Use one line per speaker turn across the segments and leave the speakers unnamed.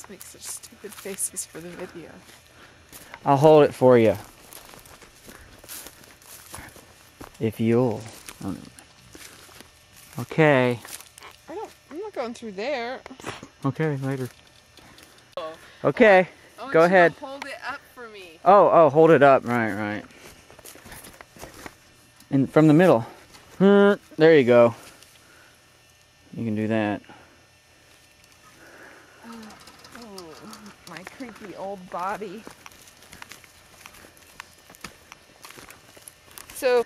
always make such stupid faces for the video.
I'll hold it for you. If you'll. Oh, Okay.
I don't. I'm not going through there.
Okay, later. Oh. Okay.
I want
Go ahead.
Hold it up for me.
Oh, oh, hold it up. Right, right. And from the middle. There you go. You can do that.
Oh, my creepy old body. So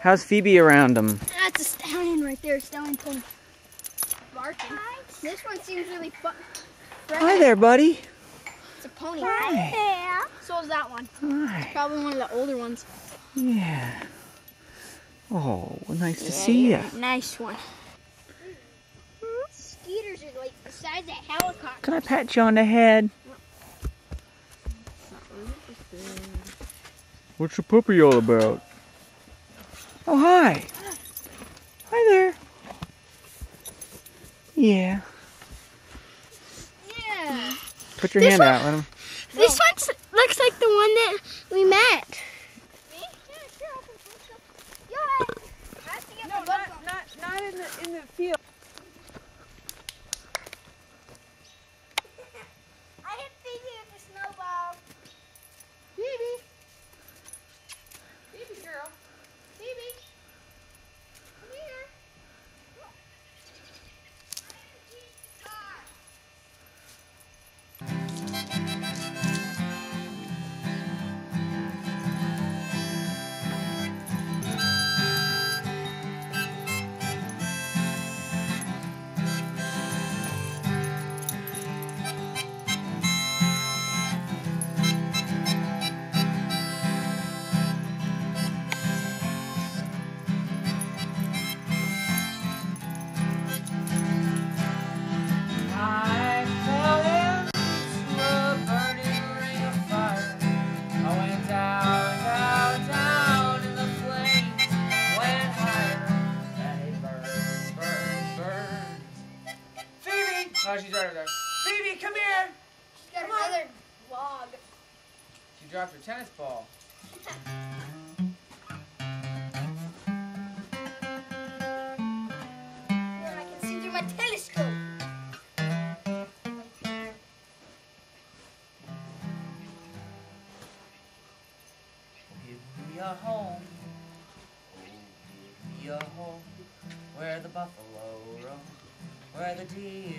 How's Phoebe around him?
That's a stallion right there, stallion pony. Barking. This one seems really fun.
Hi there, buddy.
It's a pony.
Hi.
So is that one.
Hi.
Probably one of the older ones.
Yeah. Oh, well, nice to see you.
Nice one. Skeeters are like the size of helicopters.
Can I pat you on the head? What's your puppy all about? Oh, hi. Hi there. Yeah.
Yeah.
Put your
This
hand
one-
out. Let him.
This one looks like the one that we met. Me? Yeah, sure. I'll put some stuff. Yo, I have to get
no,
my
not not not in the in the field.
Tennis ball.
I can see through my telescope.
Give me a home. Oh, give me a home where the buffalo roam, where the deer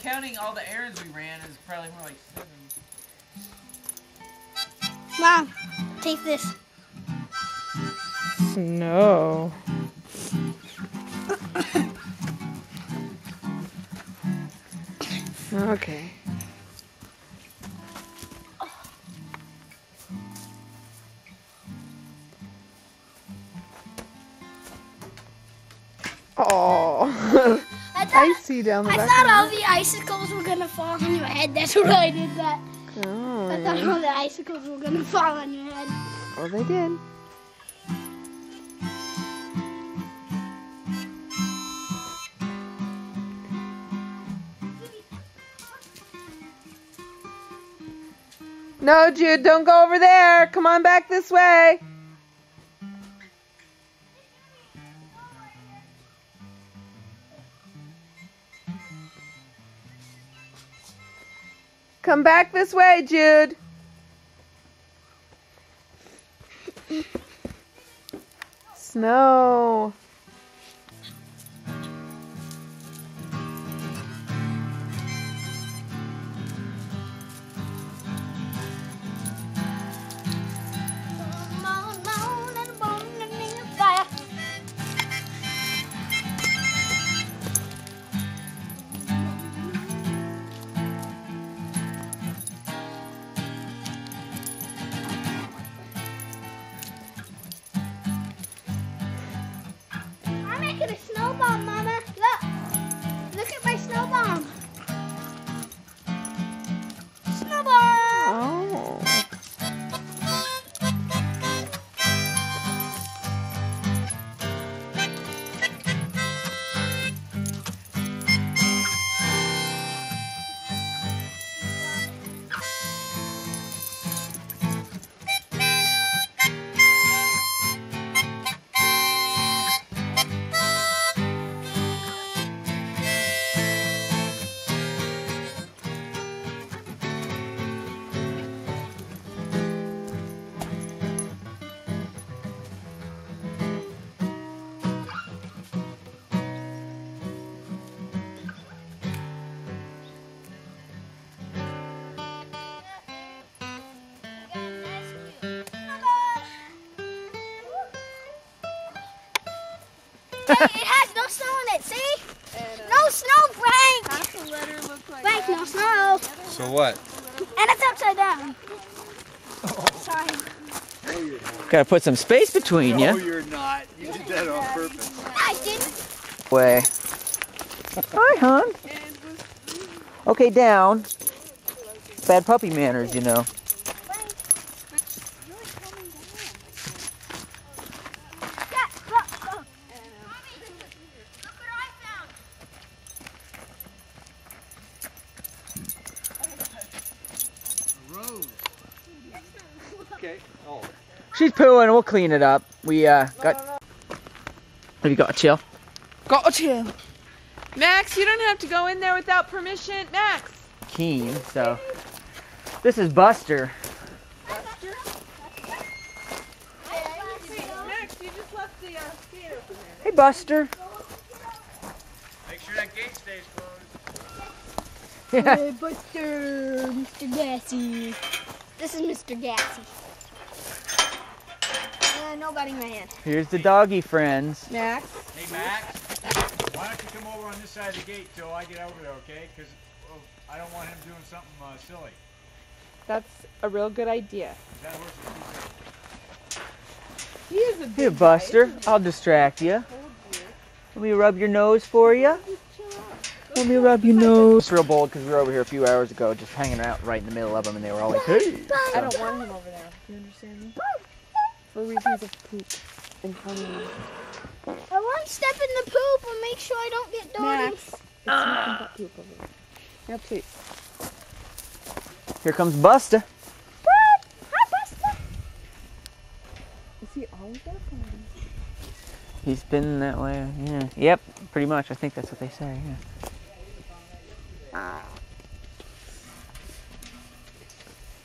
counting all the errands we ran is probably more like seven.
Mom, take this.
No. okay. See down the
I
back.
thought
oh,
all the icicles were gonna fall on your head. That's why I did that.
Oh,
I thought all the icicles were gonna fall on your head.
oh, they did. No, Jude, don't go over there. Come on back this way. Come back this way, Jude. Snow.
I'm making
it has no snow in it, see? No snow, Frank! Frank, no snow.
So what?
And it's upside down. Oh. Sorry.
Gotta put some space between you.
No, you're not. You did that on purpose.
I didn't.
Way. Hi, hon. Okay, down. Bad puppy manners, you know.
Yeah, look, look. Look what I found.
Rose. Okay. Oh.
She's pooing. We'll clean it up. We uh got. Have you got a chill?
Got a chill. Max, you don't have to go in there without permission. Max.
Keen. So this is Buster.
Max, you just left the uh, gate open there.
Hey, Buster.
Make sure that gate stays closed.
Yeah.
Hey, Buster, Mr. Gassy. This is Mr. Gassy. Nobody man.
Here's the doggy friends.
Max.
Hey, Max. Why don't you come over on this side of the gate till I get over there, okay? Because I don't want him doing something uh, silly.
That's a real good idea.
That horse is too big.
He is a big
Here,
guy,
Buster.
isn't?
I'll distract you. Let me rub your nose for you. Let me rub your nose. It's real bold because we were over here a few hours ago, just hanging out right in the middle of them, and they were all like, "Hey."
I don't want him over there. Do you understand me? For reasons of poop and cleanliness.
I want to step in the poop and make sure I don't get dirty.
Max. It's nothing poop over there. Now, please.
Here comes Buster.
What? Hi, Buster.
Is he always that fun?
He's been that way. Yeah. Yep. Pretty much. I think that's what they say. Yeah. Ah.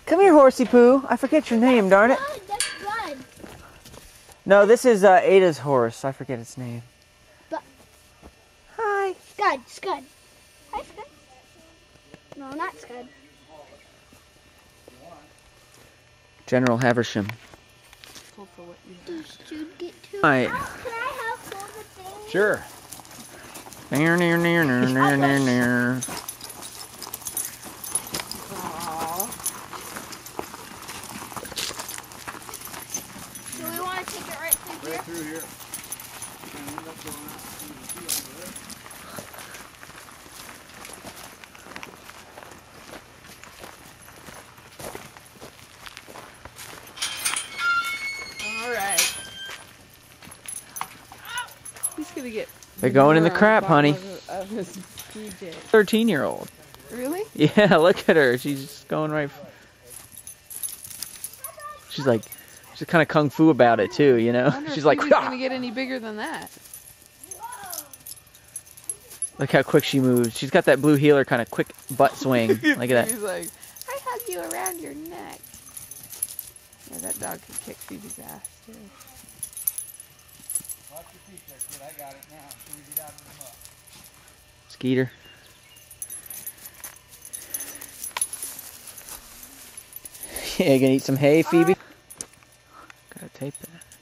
Come here, horsey poo. I forget your name, darn it.
Blood, that's blood.
No, this is uh, Ada's horse. I forget its name.
But
Hi.
Scud, Scud. Hi, Scud. No, not Scud.
General Haversham.
Hold you
Does Jude get too?
Right.
Oh, can I help hold the thing?
Sure. Near, near, near, near, near, near, near.
Do we want to take it right through here?
Right through here. Gonna end up going out through the field over there.
All right. He's gonna get.
They're going in the crap, honey.
Of, of his PJ.
13 year old.
Really?
Yeah, look at her. She's just going right. She's like, she's kind of kung fu about it too, you know?
I
She's like,
gonna ah! get any bigger than that.
look how quick she moves. She's got that blue heeler kind of quick butt swing. Look at that.
He's like, hug you around your neck. Yeah, that dog could kick Phoebe's ass too.
Watch your feet there, kid.
Skeeter. Yeah, gonna eat some hay, Phoebe? Gotta tape that.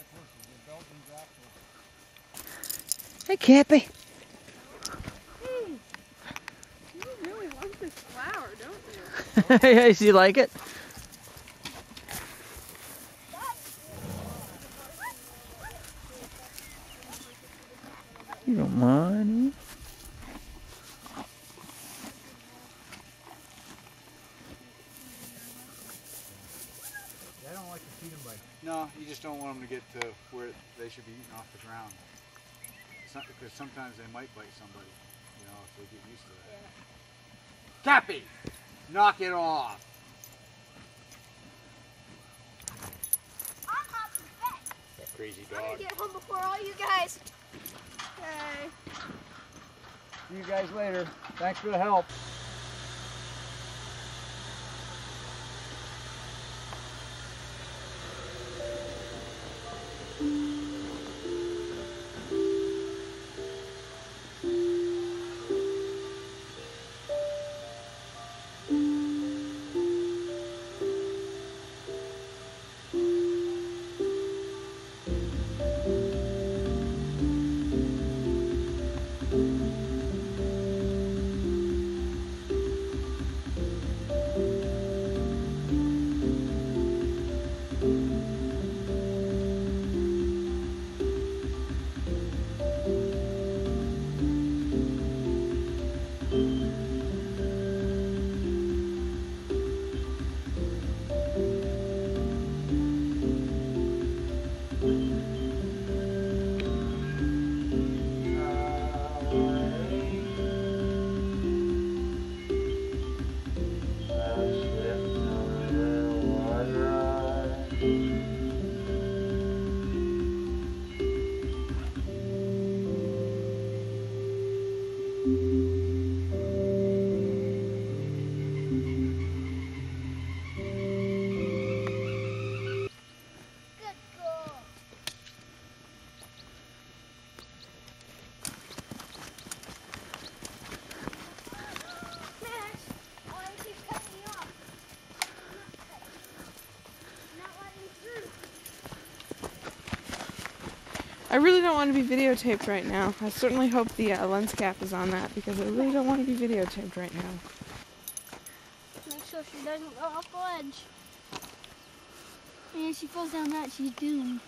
Just the same type horses. They're Belgian drop horses.
Hey, Cappy.
You really want this flower, don't you?
Yes, you like it? You don't mind?
I don't like to feed them by. No, you just don't want them to get to where they should be eating off the ground. Because sometimes they might bite somebody, you know, if they get used to that. Cappy! Knock it off!
I'm off the bed.
That crazy
I'm gonna get home before all you guys. Okay.
See you guys later. Thanks for the help.
I really don't want to be videotaped right now. I certainly hope the uh, lens cap is on that because I really don't want to be videotaped right now.
Make sure she doesn't go off the ledge. And if she falls down that, she's doomed.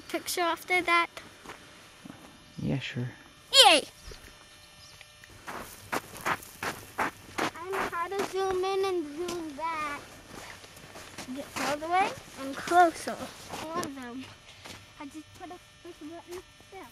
picture after that? Yeah, sure. Yay! How to zoom in
and zoom
back. Get and closer. All of them. I just put a push button there.